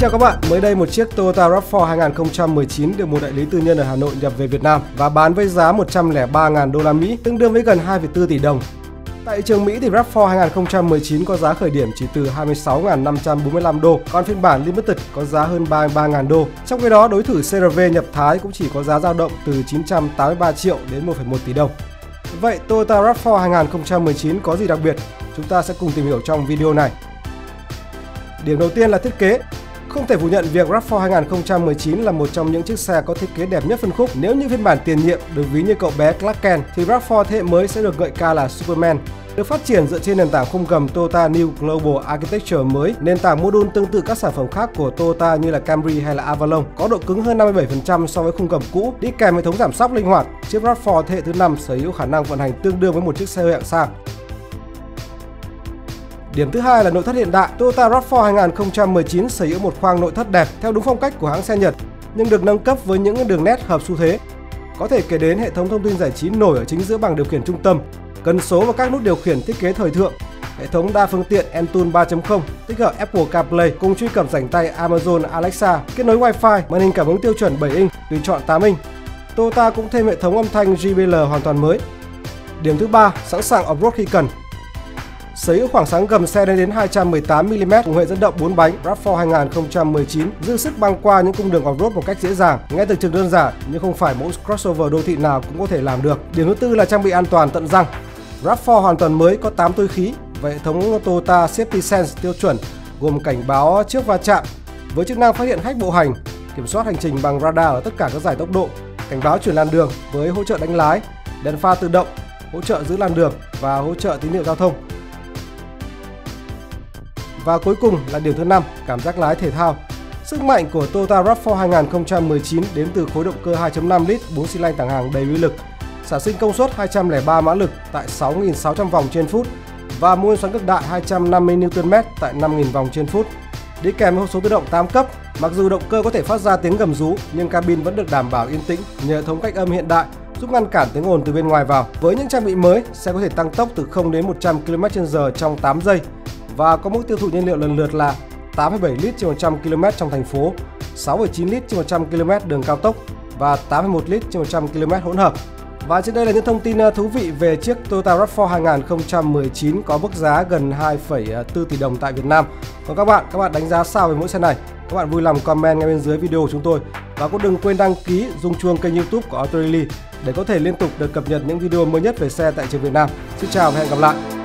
chào các bạn, mới đây một chiếc Toyota RAV4 2019 được một đại lý tư nhân ở Hà Nội nhập về Việt Nam và bán với giá 103.000 đô la Mỹ, tương đương với gần 2,4 tỷ đồng. Tại thị trường Mỹ thì RAV4 2019 có giá khởi điểm chỉ từ 26.545 đô, còn phiên bản Limited có giá hơn 33.000 đô. Trong khi đó, đối thủ CRV nhập Thái cũng chỉ có giá dao động từ 983 triệu đến 1,1 tỷ đồng. Vậy Toyota RAV4 2019 có gì đặc biệt? Chúng ta sẽ cùng tìm hiểu trong video này. Điểm đầu tiên là thiết kế. Không thể phủ nhận việc RAV4 2019 là một trong những chiếc xe có thiết kế đẹp nhất phân khúc. Nếu như phiên bản tiền nhiệm được ví như cậu bé Clark Kent thì RAV4 thế hệ mới sẽ được gợi ca là Superman. Được phát triển dựa trên nền tảng khung gầm Toyota New Global Architecture mới, nền tảng module tương tự các sản phẩm khác của Toyota như là Camry hay là Avalon, có độ cứng hơn 57% so với khung gầm cũ, đi kèm hệ thống giảm sóc linh hoạt. Chiếc RAV4 thế hệ thứ 5 sở hữu khả năng vận hành tương đương với một chiếc xe hơi hạng sang. Điểm thứ hai là nội thất hiện đại. Toyota RAV4 2019 sở hữu một khoang nội thất đẹp theo đúng phong cách của hãng xe Nhật, nhưng được nâng cấp với những đường nét hợp xu thế. Có thể kể đến hệ thống thông tin giải trí nổi ở chính giữa bảng điều khiển trung tâm, cần số và các nút điều khiển thiết kế thời thượng, hệ thống đa phương tiện Entune 3.0 tích hợp Apple CarPlay cùng truy cập rảnh tay Amazon Alexa, kết nối Wi-Fi, màn hình cảm ứng tiêu chuẩn 7 inch, tùy chọn 8 inch. Toyota cũng thêm hệ thống âm thanh JBL hoàn toàn mới. Điểm thứ ba, sẵn sàng off-road khi cần. Sở hữu khoảng sáng gầm xe lên đến 218mm cùng hệ dẫn động 4 bánh RAV4 2019 dư sức băng qua những cung đường off-road một cách dễ dàng. Nghe từ trường đơn giản nhưng không phải mỗi crossover đô thị nào cũng có thể làm được. Điểm thứ tư là trang bị an toàn tận răng. RAV4 hoàn toàn mới có 8 túi khí và hệ thống Toyota Safety Sense tiêu chuẩn gồm cảnh báo trước va chạm với chức năng phát hiện khách bộ hành, kiểm soát hành trình bằng radar ở tất cả các giải tốc độ, cảnh báo chuyển làn đường với hỗ trợ đánh lái, đèn pha tự động, hỗ trợ giữ làn đường và hỗ trợ tín hiệu giao thông. Và cuối cùng là điều thứ năm, cảm giác lái thể thao. Sức mạnh của Toyota RAV4 2019 đến từ khối động cơ 2.5 lít 4 xi lanh tàng hàng đầy uy lực, sản sinh công suất 203 mã lực tại 6.600 vòng trên phút và mô xoắn cực đại 250 Nm tại 5.000 vòng trên phút. Đi kèm với hộp số tự động 8 cấp, mặc dù động cơ có thể phát ra tiếng gầm rú nhưng cabin vẫn được đảm bảo yên tĩnh nhờ hệ thống cách âm hiện đại giúp ngăn cản tiếng ồn từ bên ngoài vào. Với những trang bị mới, xe có thể tăng tốc từ 0 đến 100 km/h trong 8 giây và có mức tiêu thụ nhiên liệu lần lượt là 8,7 lít trên 100 km trong thành phố, 6,9 lít trên 100 km đường cao tốc và 8,1 lít trên 100 km hỗn hợp. Và trên đây là những thông tin ờ, thú vị về chiếc Toyota RAV4 2019 có mức giá gần 2,4 tỷ đồng tại Việt Nam. Còn các bạn, các bạn đánh giá sao về mẫu xe này? Các bạn vui lòng comment ngay bên dưới video của chúng tôi và cũng đừng quên đăng ký, rung chuông kênh YouTube của Auto để có thể liên tục được cập nhật những video mới nhất về xe tại trường Việt Nam. Xin chào và hẹn gặp lại.